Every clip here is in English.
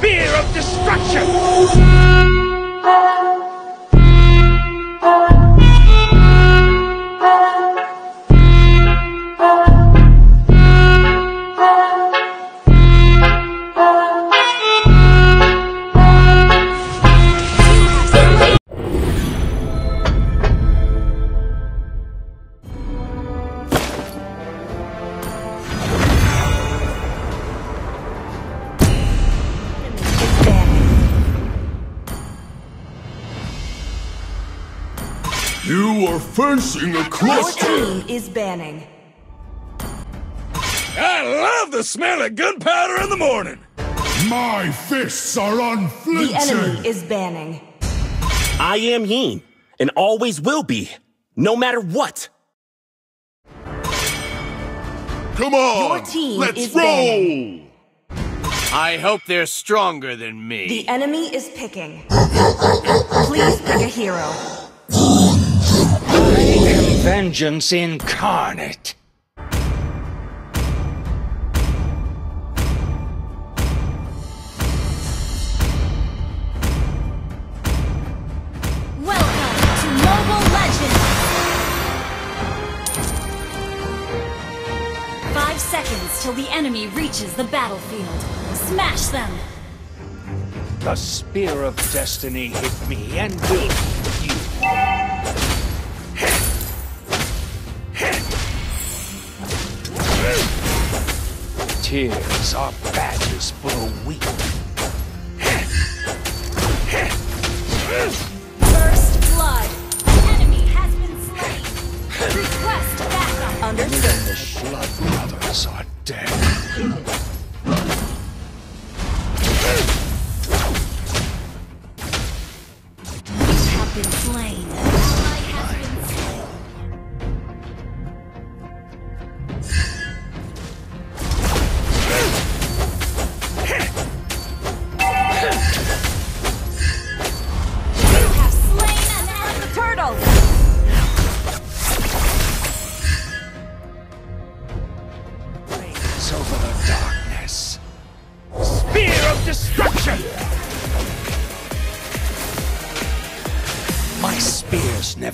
Spear of Destruction! You are facing a Your team is banning. I love the smell of gunpowder in the morning! My fists are on fleece! The enemy is banning. I am Yin, and always will be, no matter what. Come on, Your team let's is roll. banning. I hope they're stronger than me. The enemy is picking. Please pick a hero. Vengeance incarnate! Welcome to Mobile Legends! Five seconds till the enemy reaches the battlefield. Smash them! The spear of destiny hit me and will Tears are badges for the weak.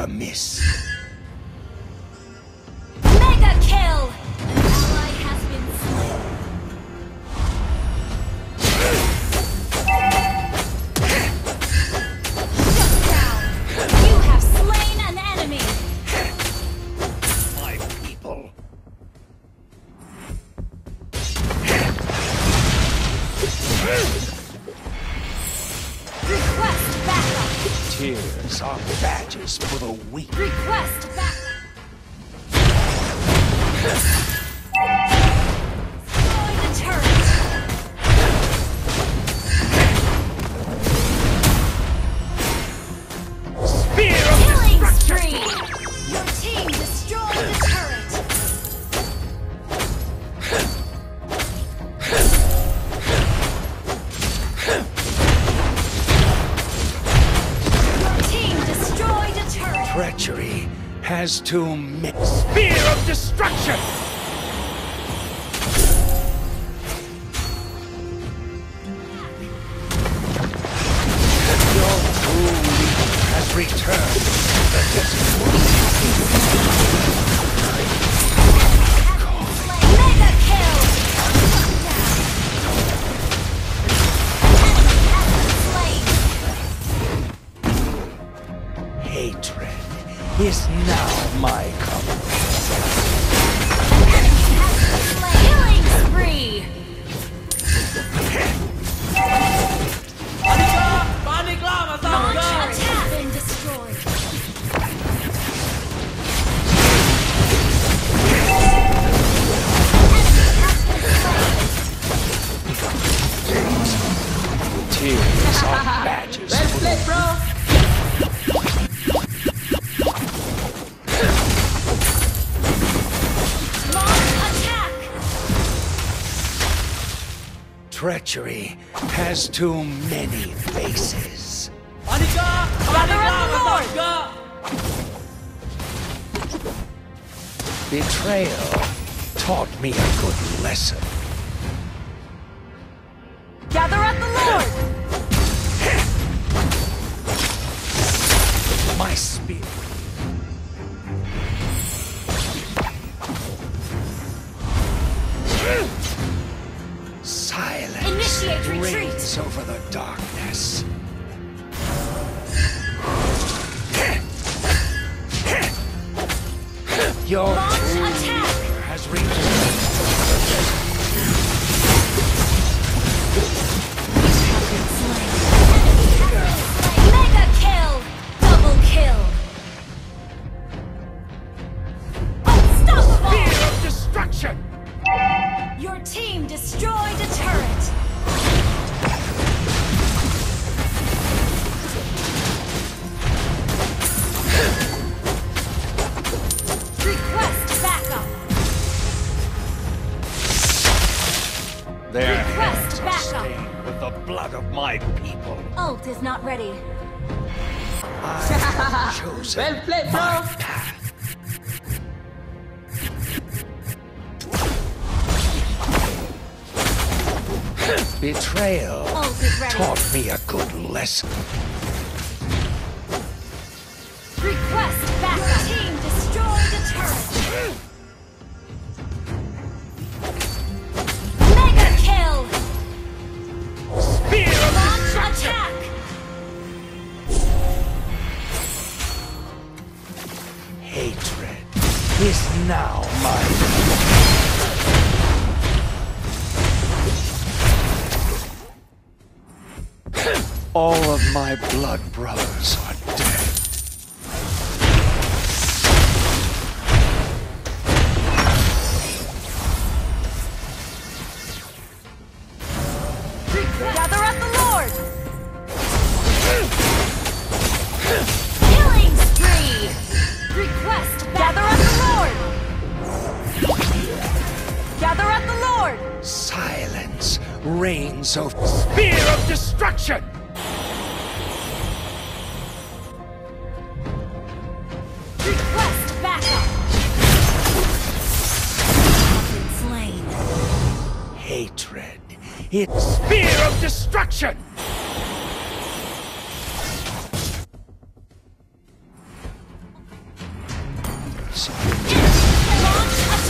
never miss. Treachery has to many. Spear of destruction! Has too many faces. Gather up the Betrayal taught me a good lesson. Over the darkness. Your Launch attack! has reached Their Request hands are backup. stained with the blood of my people. Ult is not ready. I have chosen Well played, bro. path. Betrayal Ult is ready. taught me a good lesson. All of my blood brothers are dead. Gather up the Lord! Killing spree! Request Gather up the Lord! Gather up the Lord! Silence reigns over. Spear of destruction! Hatred. It's spear of destruction! Launch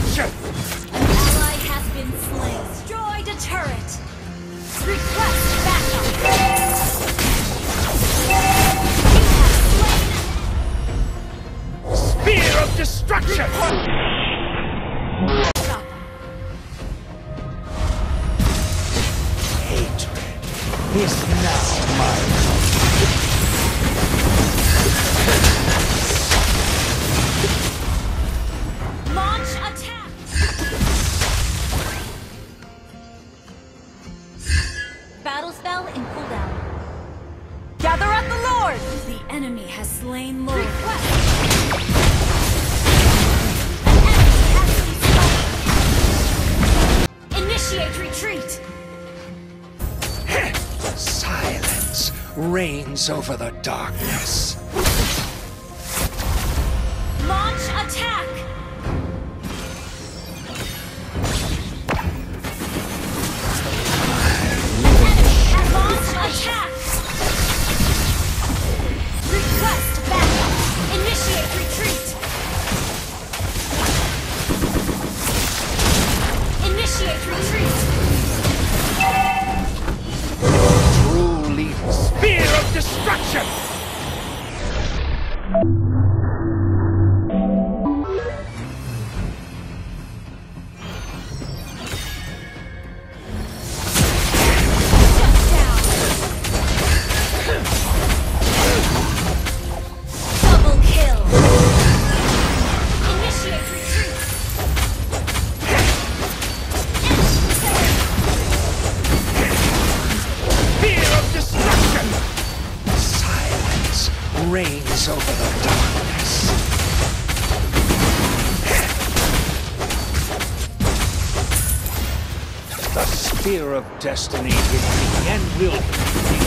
of destruction! Ally has been slain. Destroyed a turret. Request backup. You have Spear of destruction! slain. Hatred is now mine. Reigns over the darkness. Of destiny me and will